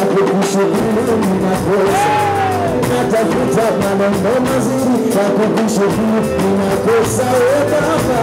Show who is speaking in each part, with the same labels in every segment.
Speaker 1: kukushukuru ninakosa natafuta maneno mazuri ya kukushukuru ninakosa we Baba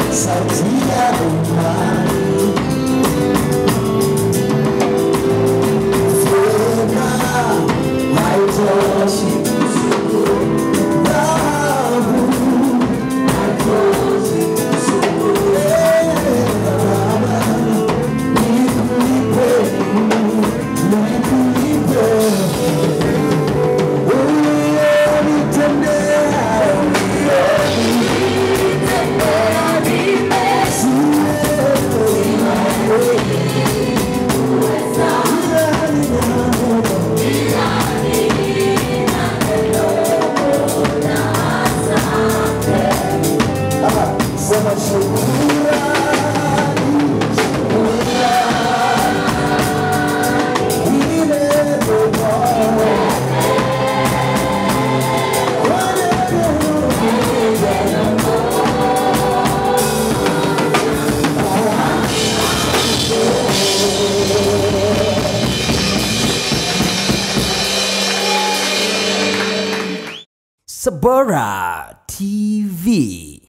Speaker 1: Sabia do mar
Speaker 2: Sabora TV.